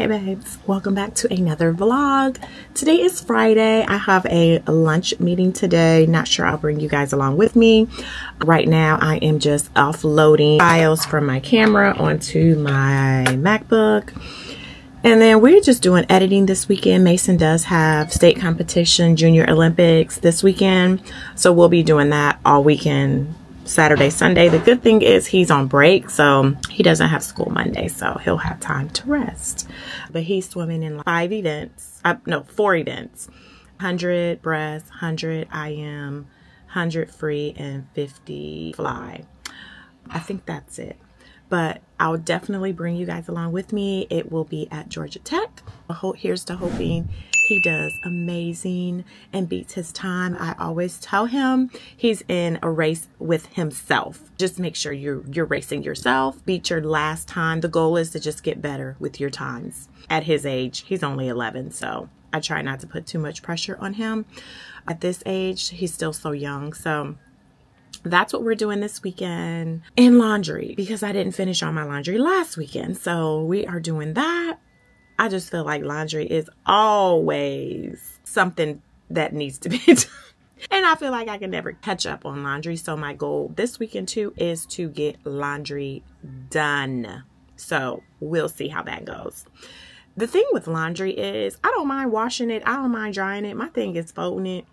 Hey babes, welcome back to another vlog. Today is Friday. I have a lunch meeting today. Not sure I'll bring you guys along with me. Right now I am just offloading files from my camera onto my MacBook. And then we're just doing editing this weekend. Mason does have state competition, junior Olympics this weekend. So we'll be doing that all weekend Saturday, Sunday. The good thing is he's on break, so he doesn't have school Monday, so he'll have time to rest. But he's swimming in five events, uh, no, four events 100 breast, 100 IM, 100 free, and 50 fly. I think that's it. But I'll definitely bring you guys along with me. It will be at Georgia Tech. Here's to hoping he does amazing and beats his time. I always tell him he's in a race with himself. Just make sure you're you're racing yourself. Beat your last time. The goal is to just get better with your times. At his age, he's only 11, so I try not to put too much pressure on him. At this age, he's still so young. So that's what we're doing this weekend in laundry because I didn't finish all my laundry last weekend. So we are doing that. I just feel like laundry is always something that needs to be done. And I feel like I can never catch up on laundry. So my goal this weekend too is to get laundry done. So we'll see how that goes. The thing with laundry is I don't mind washing it. I don't mind drying it. My thing is folding it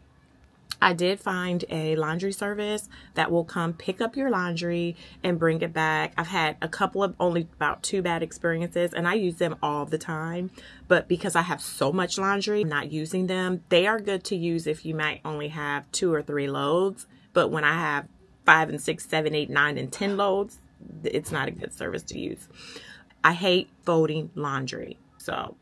I did find a laundry service that will come pick up your laundry and bring it back. I've had a couple of only about two bad experiences and I use them all the time. But because I have so much laundry, I'm not using them. They are good to use if you might only have two or three loads. But when I have five and six, seven, eight, nine, and 10 loads, it's not a good service to use. I hate folding laundry. So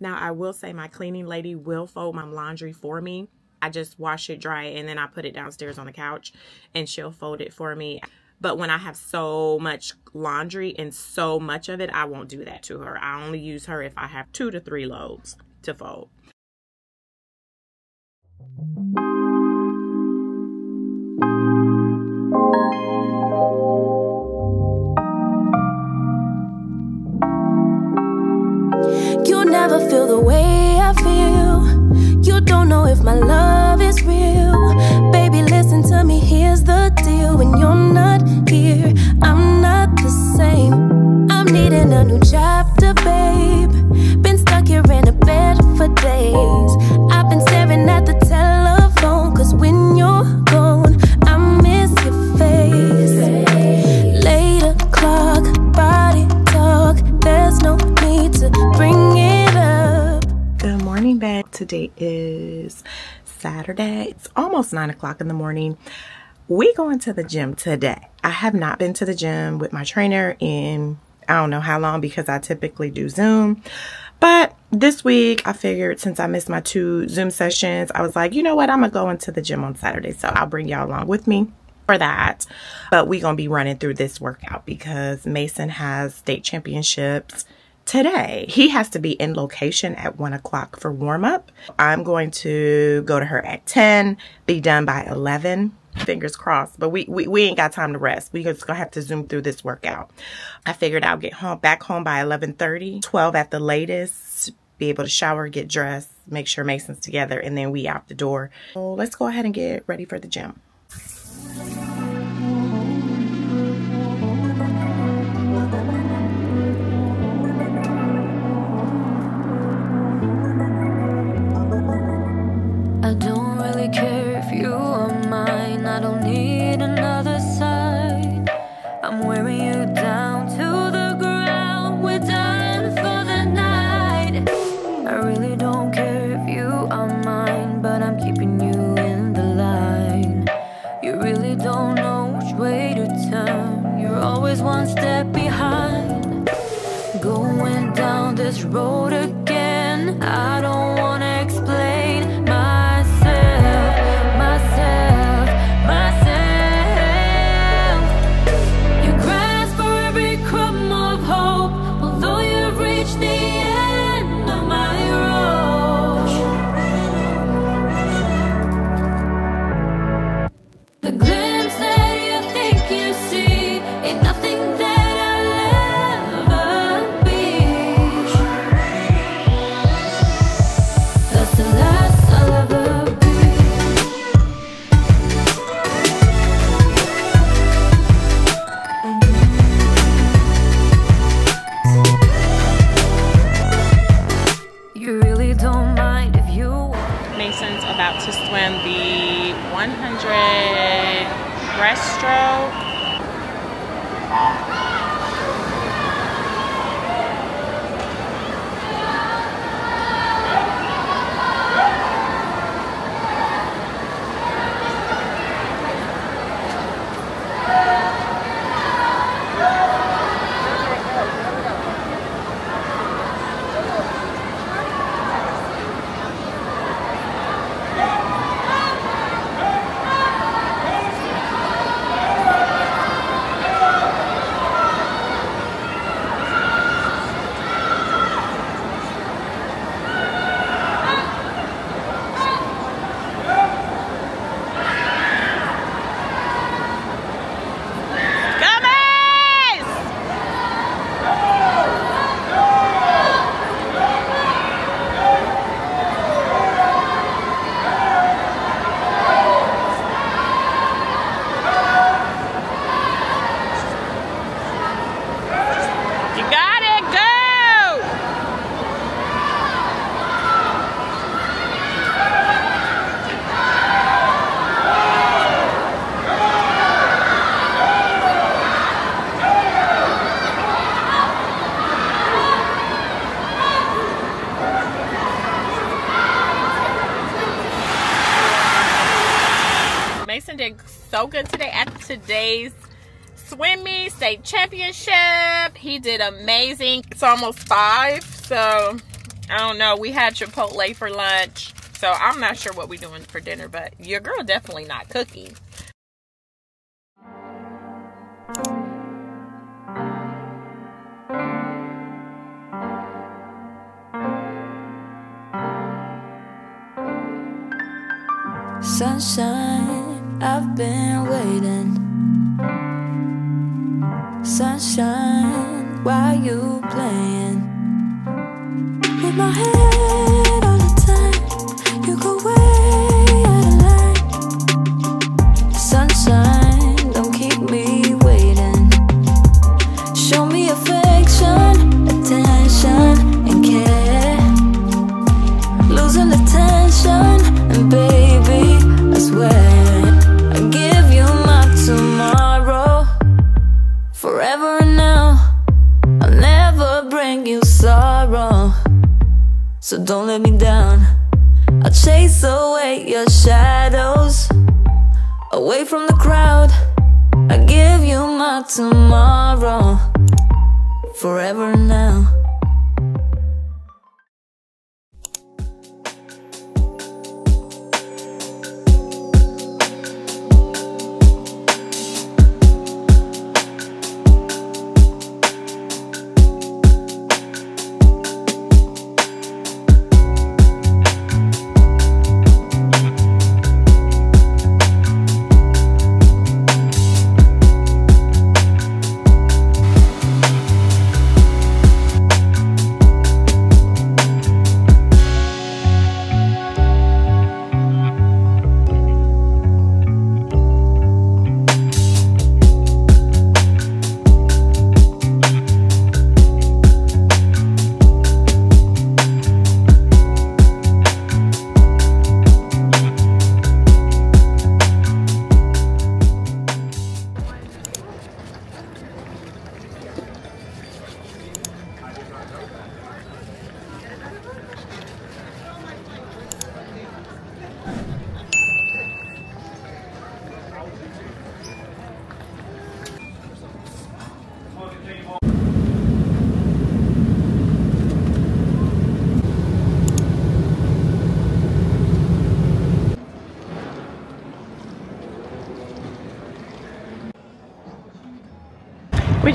now I will say my cleaning lady will fold my laundry for me I just wash it dry and then I put it downstairs on the couch and she'll fold it for me. But when I have so much laundry and so much of it, I won't do that to her. I only use her if I have two to three loads to fold. I'm a new chapter, babe. Been stuck here in a bed for days. I've been staring at the telephone, cause when you're gone, I miss your face. Late o'clock, body talk, there's no need to bring it up. Good morning, babe today is Saturday. It's almost nine o'clock in the morning. We going to the gym today. I have not been to the gym with my trainer in I don't know how long because I typically do Zoom. But this week I figured since I missed my two Zoom sessions, I was like, you know what? I'm going to go into the gym on Saturday. So I'll bring y'all along with me for that. But we going to be running through this workout because Mason has state championships today. He has to be in location at 1 o'clock for warm up. I'm going to go to her at 10, be done by 11. Fingers crossed, but we, we, we ain't got time to rest. We just gonna have to zoom through this workout. I figured I'll get home back home by 11:30, 12 at the latest, be able to shower, get dressed, make sure Mason's together, and then we out the door. So let's go ahead and get ready for the gym. 100 breaststroke. So good today at today's swim meet state championship. He did amazing. It's almost five, so I don't know. We had Chipotle for lunch, so I'm not sure what we're doing for dinner, but your girl definitely not cooking. Sunshine, I've been waiting. Sunshine, why you playing? With my head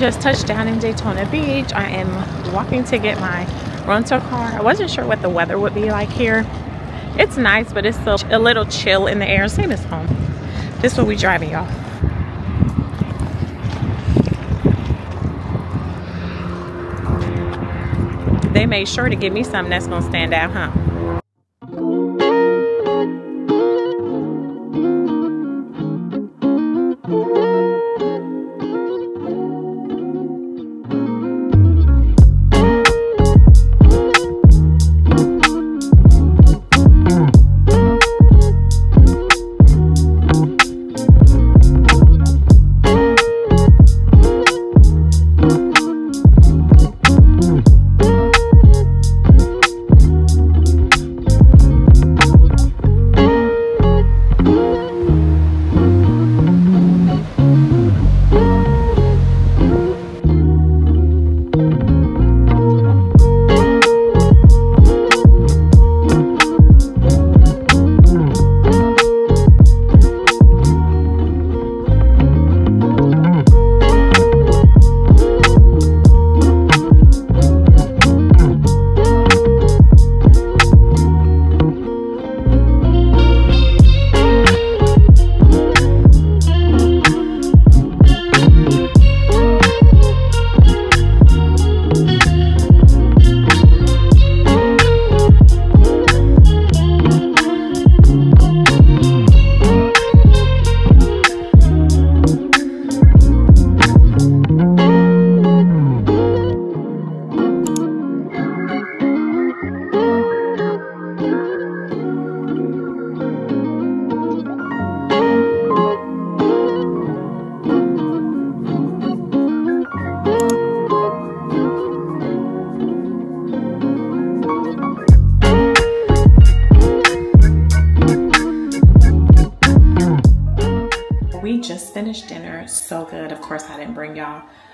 just touched down in Daytona Beach. I am walking to get my rental car. I wasn't sure what the weather would be like here. It's nice, but it's still a little chill in the air. Same as home. This will be driving, y'all. They made sure to give me something that's gonna stand out, huh?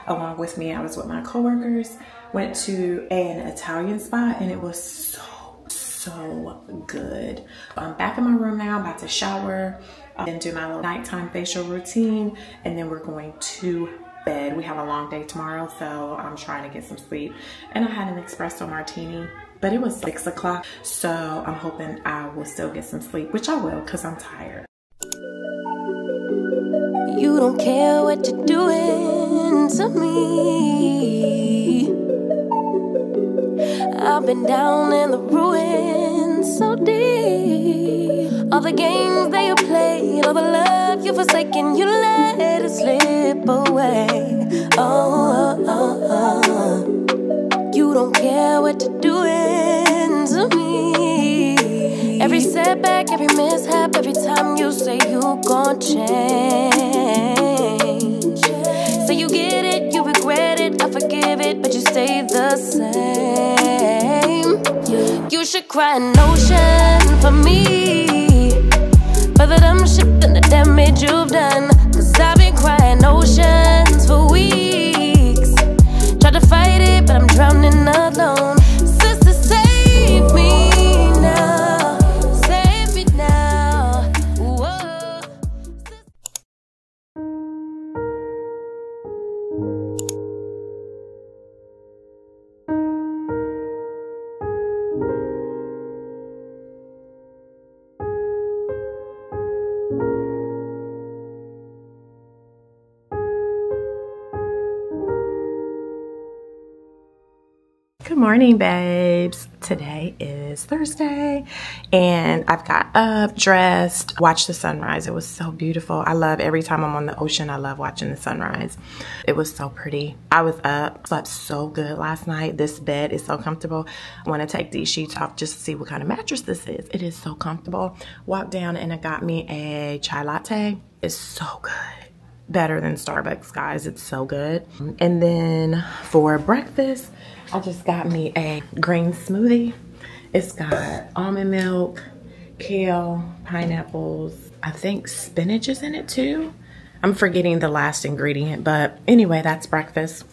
Along with me. I was with my coworkers. Went to an Italian spot and it was so, so good. I'm back in my room now, I'm about to shower uh, and do my little nighttime facial routine. And then we're going to bed. We have a long day tomorrow, so I'm trying to get some sleep. And I had an espresso martini, but it was six o'clock. So I'm hoping I will still get some sleep, which I will because I'm tired. You don't care what you're doing to me. I've been down in the ruins so deep. All the games that you played, all the love you forsaken, you let it slip away. Oh, oh, oh, oh. you don't care what you're doing to me. Every setback, every mishap, every time you say you gon' change. You get it, you regret it, I forgive it, but you stay the same. You should cry an ocean for me. For the dumb shit and the damage you've done. Cause I've been crying oceans for weeks. Tried to fight it, but I'm drowning alone. Morning, babes. Today is Thursday, and I've got up, dressed, watched the sunrise. It was so beautiful. I love every time I'm on the ocean, I love watching the sunrise. It was so pretty. I was up, slept so good last night. This bed is so comfortable. I want to take these sheets off just to see what kind of mattress this is. It is so comfortable. Walked down and it got me a chai latte. It's so good better than Starbucks, guys. It's so good. And then for breakfast, I just got me a green smoothie. It's got almond milk, kale, pineapples. I think spinach is in it too. I'm forgetting the last ingredient, but anyway, that's breakfast.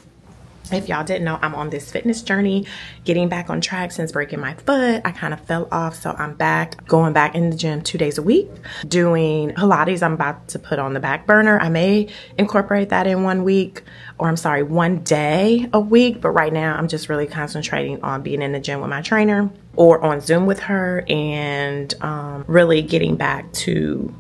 If y'all didn't know, I'm on this fitness journey, getting back on track since breaking my foot. I kind of fell off, so I'm back, going back in the gym two days a week, doing Pilates. I'm about to put on the back burner. I may incorporate that in one week, or I'm sorry, one day a week, but right now I'm just really concentrating on being in the gym with my trainer or on Zoom with her and um, really getting back to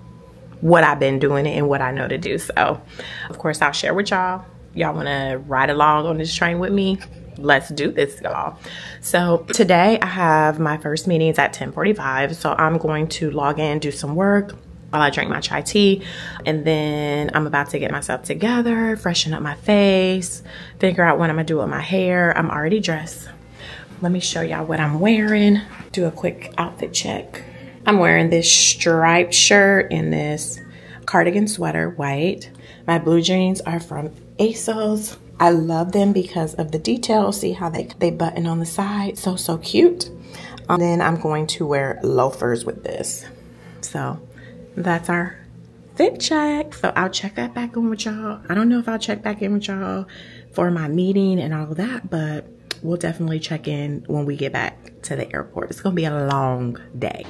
what I've been doing and what I know to do. So, of course, I'll share with y'all y'all want to ride along on this train with me? Let's do this y'all. So today i have my first meetings at 10:45. so i'm going to log in do some work while i drink my chai tea and then i'm about to get myself together freshen up my face figure out what i'm gonna do with my hair. I'm already dressed. Let me show y'all what i'm wearing. Do a quick outfit check. I'm wearing this striped shirt and this cardigan sweater white. My blue jeans are from ASOS. I love them because of the details. See how they, they button on the side. So, so cute. Um, then I'm going to wear loafers with this. So that's our fit check. So I'll check that back in with y'all. I don't know if I'll check back in with y'all for my meeting and all that, but we'll definitely check in when we get back to the airport. It's going to be a long day.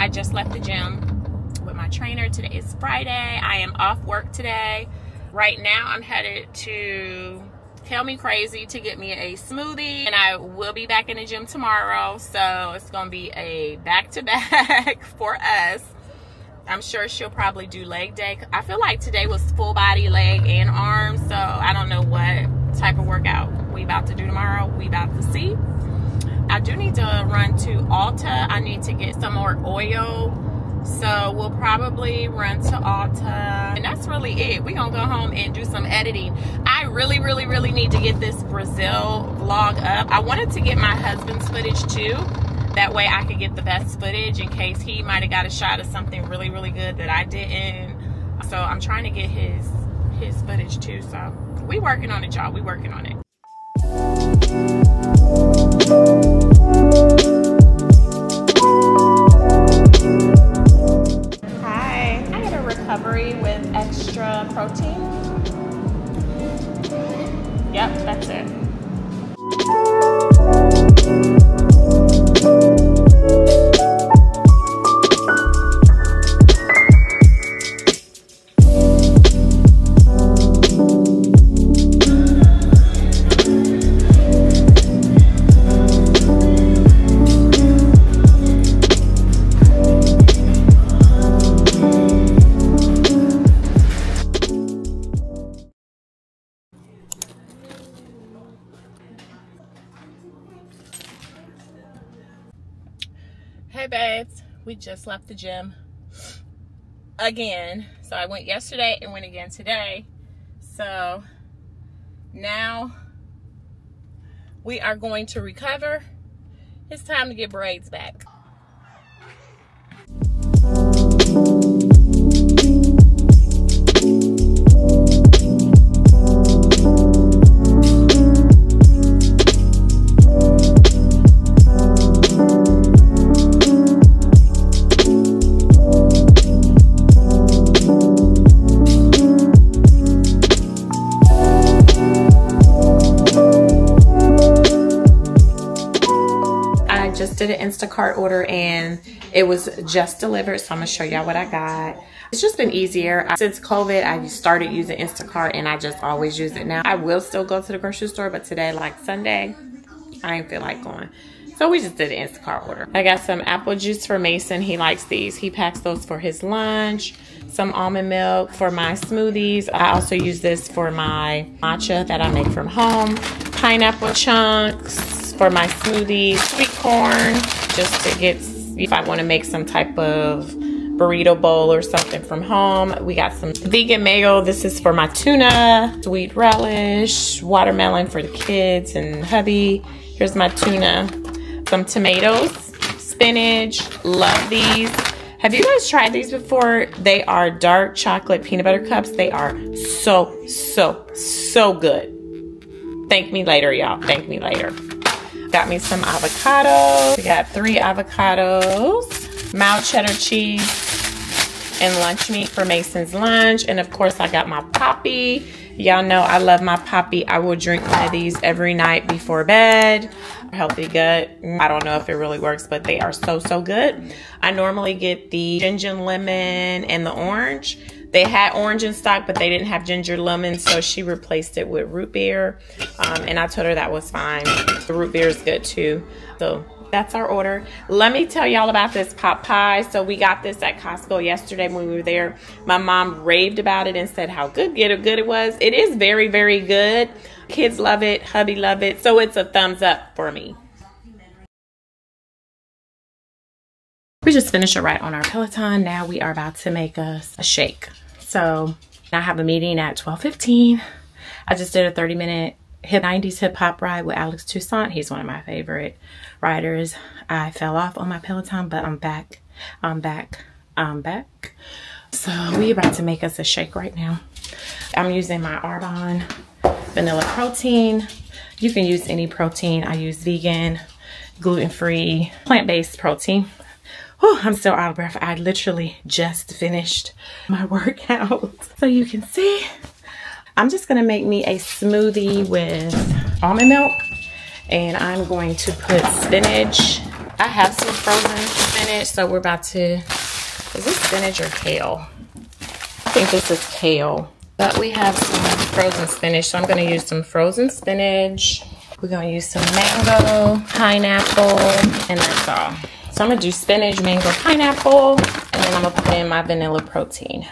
I just left the gym with my trainer. Today is Friday. I am off work today. Right now, I'm headed to Tell Me Crazy to get me a smoothie. And I will be back in the gym tomorrow. So it's going to be a back-to-back -back for us. I'm sure she'll probably do leg day. I feel like today was full body leg and arms. So I don't know what type of workout we about to do tomorrow. We about to see. I do need to run to Ulta. I need to get some more oil. So we'll probably run to Ulta. And that's really it. We're going to go home and do some editing. I really, really, really need to get this Brazil vlog up. I wanted to get my husband's footage too that way I could get the best footage in case he might have got a shot of something really, really good that I didn't. So I'm trying to get his his footage too. So we working on it, y'all. We working on it. Recovery with extra protein. Yep, that's it. We just left the gym again. So I went yesterday and went again today. So now we are going to recover. It's time to get braids back. An Instacart order and it was just delivered. So I'm gonna show y'all what I got. It's just been easier. Since COVID, I started using Instacart and I just always use it now. I will still go to the grocery store, but today, like Sunday, I ain't feel like going. So we just did an Instacart order. I got some apple juice for Mason. He likes these. He packs those for his lunch. Some almond milk for my smoothies. I also use this for my matcha that I make from home. Pineapple chunks for my smoothie, sweet corn, just to get, if I want to make some type of burrito bowl or something from home. We got some vegan mayo. This is for my tuna, sweet relish, watermelon for the kids and hubby. Here's my tuna. Some tomatoes, spinach, love these. Have you guys tried these before? They are dark chocolate peanut butter cups. They are so, so, so good. Thank me later, y'all. Thank me later. Got me some avocado. We got three avocados, mild cheddar cheese, and lunch meat for Mason's lunch. And of course, I got my Poppi. Y'all know I love my Poppi. I will drink one of these every night before bed. Healthy gut. I don't know if it really works, but they are so, so good. I normally get the ginger lemon and the orange. They had orange in stock, but they didn't have ginger lemon, so she replaced it with root beer. Um, and I told her that was fine. The root beer is good too. So that's our order. Let me tell y'all about this pot pie. So we got this at Costco yesterday when we were there. My mom raved about it and said how good, good, good it was. It is very, very good. Kids love it. Hubby love it. So it's a thumbs up for me. We just finished a ride on our Peloton. Now we are about to make us a shake. So I have a meeting at 12.15. I just did a 30 minute hip 90s hip hop ride with Alex Toussaint. He's one of my favorite riders. I fell off on my Peloton, but I'm back. I'm back. I'm back. So we about to make us a shake right now. I'm using my Arbonne vanilla protein. You can use any protein. I use vegan, gluten-free, plant-based protein. Oh, I'm still out of breath. I literally just finished my workout. So you can see, I'm just gonna make me a smoothie with almond milk and I'm going to put spinach. I have some frozen spinach, so we're about to, is this spinach or kale? I think this is kale, but we have some frozen spinach, so I'm gonna use some frozen spinach. We're gonna use some mango, pineapple, and that's all. So I'm gonna do spinach, mango, pineapple, and then I'm gonna put in my vanilla protein.